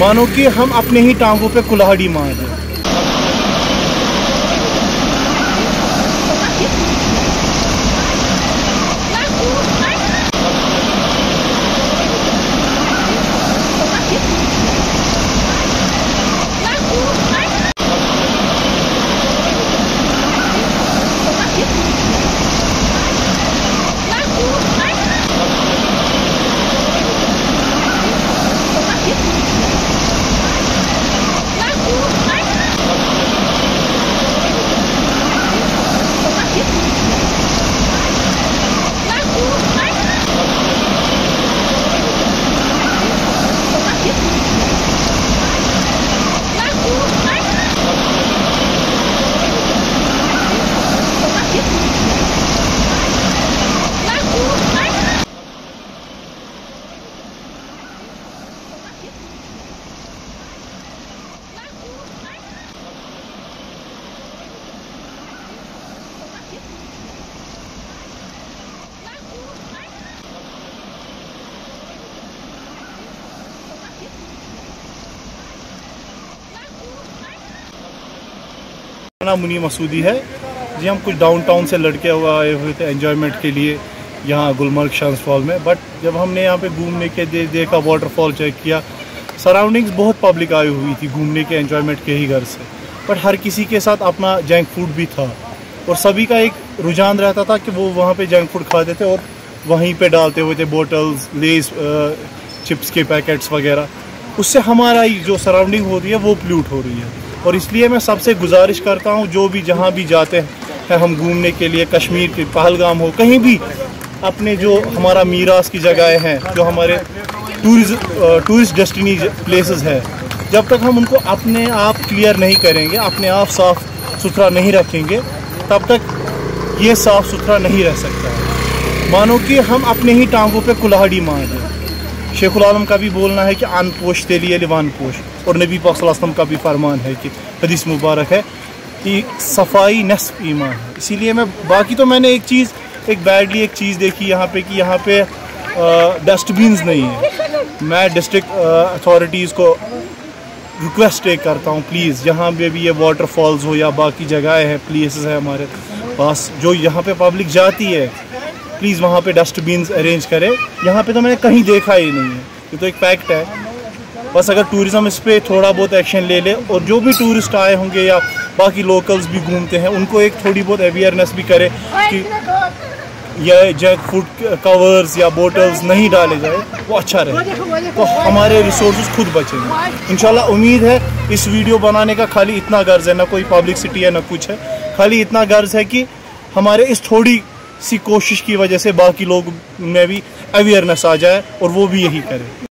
मानो कि हम अपने ही टांगों पे कुल्हाड़ी मार रहे नाम मुनी मसूदी है। जी हम कुछ डाउनटाउन से लड़के हुआ आए हुए थे एंजॉयमेंट के लिए यहाँ गुलमर्ग शांस फॉल में। बट जब हमने यहाँ पे घूमने के दे, देखा वाटरफॉल चेक किया सराउंडिंग्स बहुत पब्लिक आई हुई थी घूमने के एंजॉयमेंट के ही घर से। बट हर किसी के साथ अपना जंक फ़ूड भी था। और सभी का एक रुझान रहता था कि वो वहाँ पे जंक फ़ूड खाते थे और वहीं पे डालते हुए थे बोटल्स लेस चिप्स के पैकेट्स वगैरह। उससे हमारा जो सराउंडिंग हो रही है वो प्ल्यूट हो रही है। और इसलिए मैं सबसे गुजारिश करता हूँ, जो भी जहाँ भी जाते हैं हम घूमने के लिए कश्मीर के पहलगाम हो, कहीं भी अपने जो हमारा मीरास की जगह हैं, जो हमारे टूरिस्ट टूरिस्ट डेस्टिनी प्लेसेस है, जब तक हम उनको अपने आप क्लियर नहीं करेंगे, अपने आप साफ़ सुथरा नहीं रखेंगे, तब तक ये साफ़ सुथरा नहीं रह सकता है। मानो कि हम अपने ही टांगों पे कुल्हाड़ी मार दें। शेखुल आलम का भी बोलना है कि अन पोश तेलिए लिवान पोश और नबी पाकम का भी फरमान है कि हदीस मुबारक है, कि सफ़ाई नस्फ ईमान है। इसीलिए मैं, बाकी तो मैंने एक चीज़, एक बैडली एक चीज़ देखी यहाँ पे कि यहाँ पे डस्टबिन्स नहीं है। मैं डिस्ट्रिक्ट अथॉरिटीज़ को रिक्वेस्ट एक करता हूँ प्लीज़ यहाँ पे भी ये वाटरफॉल्स हो या बाकी जगह है प्लेसेस है हमारे पास, जो यहाँ पे पब्लिक जाती है प्लीज़ वहाँ पे डस्टबिन अरेंज करें। यहाँ पे तो मैंने कहीं देखा ही नहीं है। ये तो एक फैक्ट है। बस अगर टूरिज़्म इस पर थोड़ा बहुत एक्शन ले ले और जो भी टूरिस्ट आए होंगे या बाकी लोकल्स भी घूमते हैं उनको एक थोड़ी बहुत अवेयरनेस भी करे कि यह जंक फ़ूड कवर्स या बोटल्स नहीं डाले जाए वो अच्छा रहे। तो हमारे रिसोर्स खुद बचेंगे इंशाल्लाह उम्मीद है इस वीडियो बनाने का खाली इतना गर्ज है ना कोई पब्लिसिटी है ना कुछ है। खाली इतना गर्ज है कि हमारे इस थोड़ी सी कोशिश की वजह से बाकी लोग में भी अवेयरनेस आ जाए और वो भी यही करें।